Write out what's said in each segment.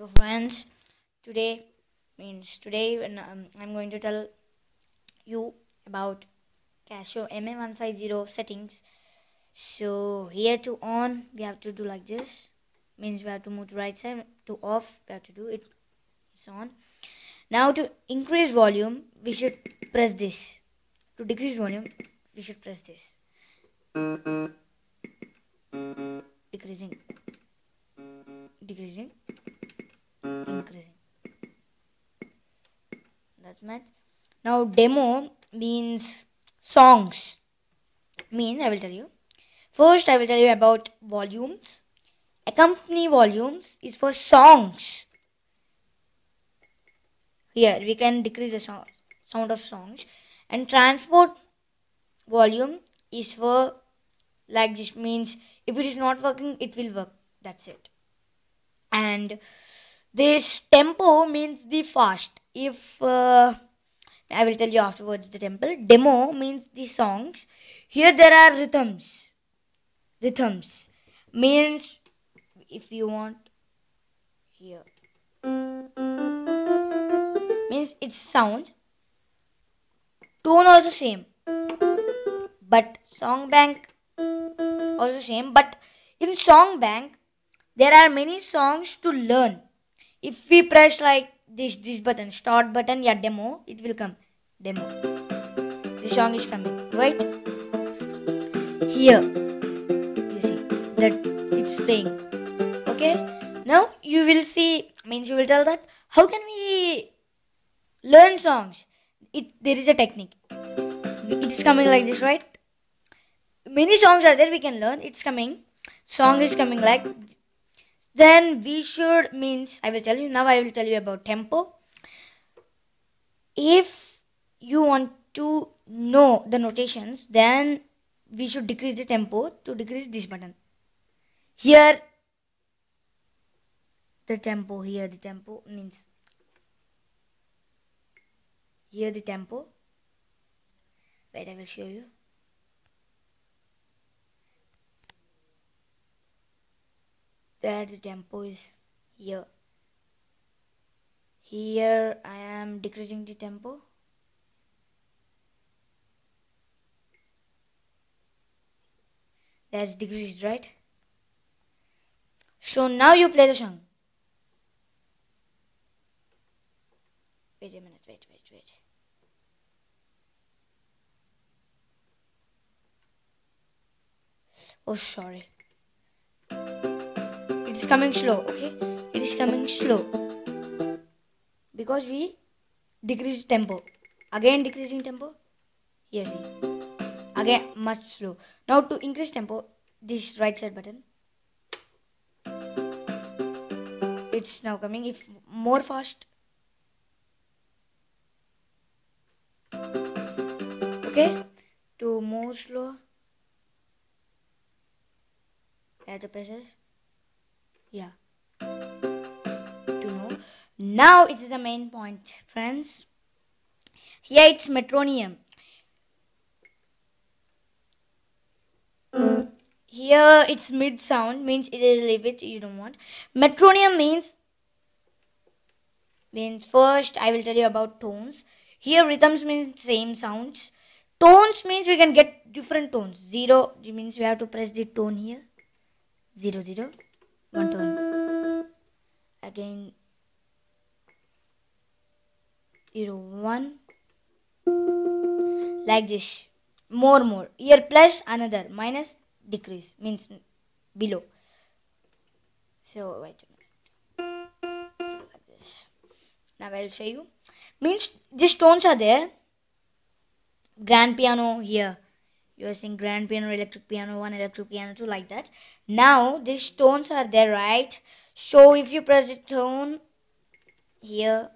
So friends, today means today when um, I'm going to tell you about Casio MA150 settings. So here to on we have to do like this means we have to move to right side to off we have to do it it's on. Now to increase volume we should press this. To decrease volume we should press this. Decreasing decreasing now demo means songs. Means i will tell you. First i will tell you about volumes. Accompany volumes is for songs. Here we can decrease the sound, sound of songs. And transport volume is for like this means if it is not working it will work. That's it. And this tempo means the fast if uh, i will tell you afterwards the tempo. demo means the songs. Here there are rhythms. Rhythms means if you want here. Means it's sound. Tone also same. But song bank also same. But in song bank there are many songs to learn. If we press like this this button start button yeah demo. It will come. Demo. The song is coming right? Here. You see that it's playing. Okay? Now you will see means you will tell that how can we learn songs? It there is a technique. It is coming like this right? Many songs are there we can learn. It's coming. Song is coming like then we should means i will tell you now i will tell you about tempo. If you want to know the notations then we should decrease the tempo to decrease this button. Here the tempo here the tempo means here the tempo. Wait i will show you there the tempo is here. Here I am decreasing the tempo. That's decreased right? So now you play the song. Wait a minute wait wait wait. Oh sorry it is coming slow okay? It is coming slow. Because we decrease tempo. Again decreasing tempo? Here see again much slow. Now to increase tempo this right side button. It's now coming. If more fast. Okay? To more slow. Add the pressure yeah. To know. Now it is the main point friends. Here it's metronome here it's mid sound means it is leave it you don't want. Metronome means means first i will tell you about tones. Here rhythms means same sounds. Tones means we can get different tones. Zero means we have to press the tone here. Zero zero one tone again zero one like this more more here plus another minus decrease means below. So wait a minute. Like this. Now i'll show you. Means these tones are there. Grand piano here you're seeing grand piano electric piano one electric piano two like that. Now these tones are there right? So if you press the tone here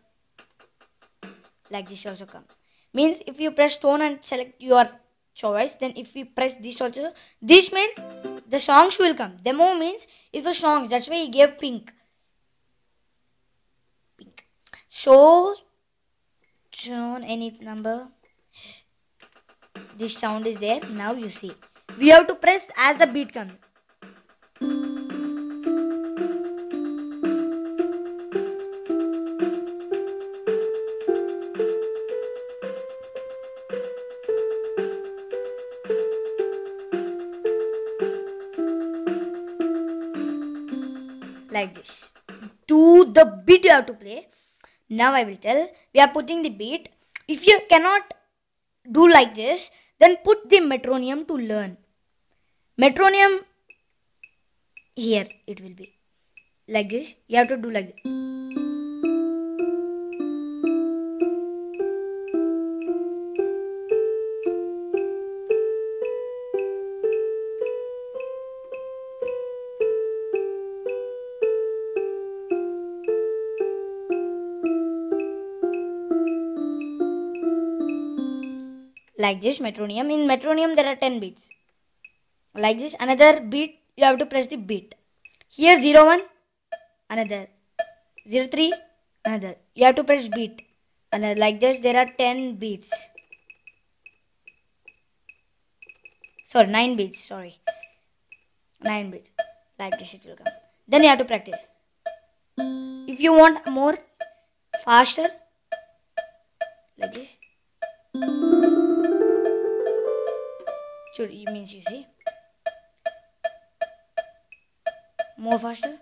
like this also come. Means if you press tone and select your choice then if we press this also this means the songs will come. Demo means is the songs. That's why he gave pink. Pink. So tone any number this sound is there. Now you see. We have to press as the beat comes. Like this. To the beat you have to play. Now i will tell. We are putting the beat. If you cannot do like this then put the metronome to learn. Metronome here it will be like this. You have to do like this. Like this metronome in metronome there are 10 beats. Like this another beat you have to press the beat. Here 0 1 another. 0 3 another. You have to press beat. And uh, like this there are 10 beats. Sorry 9 beats sorry. 9 beats. Like this it will come. Then you have to practice. If you want more faster like this it means you see. More faster?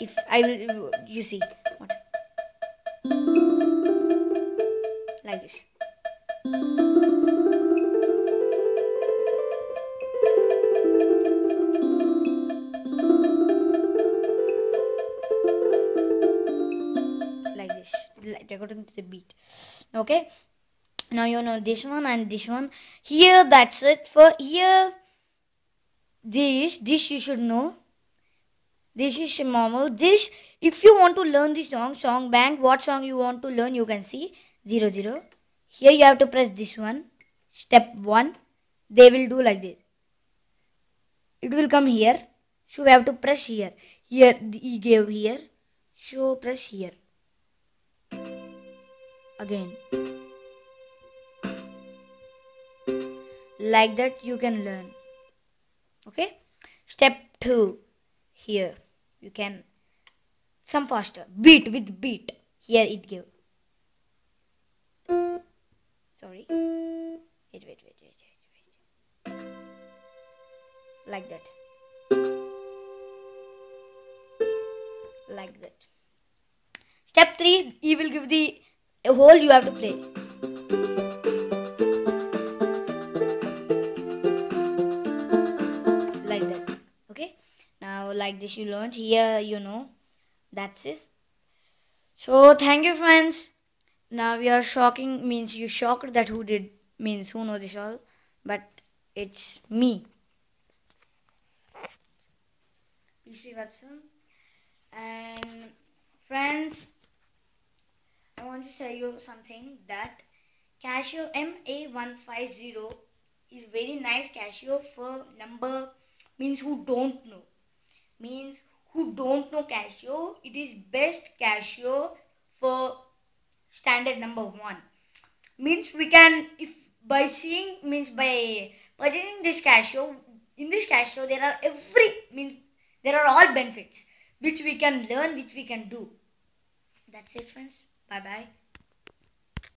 If I will you see. What? Like this. Like this. Like according to the beat. Okay now you know this one and this one. Here that's it. For here this this you should know. This is normal this if you want to learn this song song bank what song you want to learn you can see. Zero zero. Here you have to press this one. Step one. They will do like this. It will come here. So we have to press here. Here he gave here. So press here. Again like that you can learn. Okay? Step 2 here. You can some faster. Beat with beat. Here it give. Sorry. Wait wait wait wait wait, wait. like that. Like that. Step 3 he will give the whole you have to play like this you learned here you know. That's it. So thank you friends. Now we are shocking means you shocked that who did means who know this all but it's me. And friends I want to tell you something that Casio MA150 is very nice Casio for number means who don't know means who don't know Casio it is best Casio for standard number 1 means we can if by seeing means by purchasing this Casio in this Casio there are every means there are all benefits which we can learn which we can do. That's it friends. Bye bye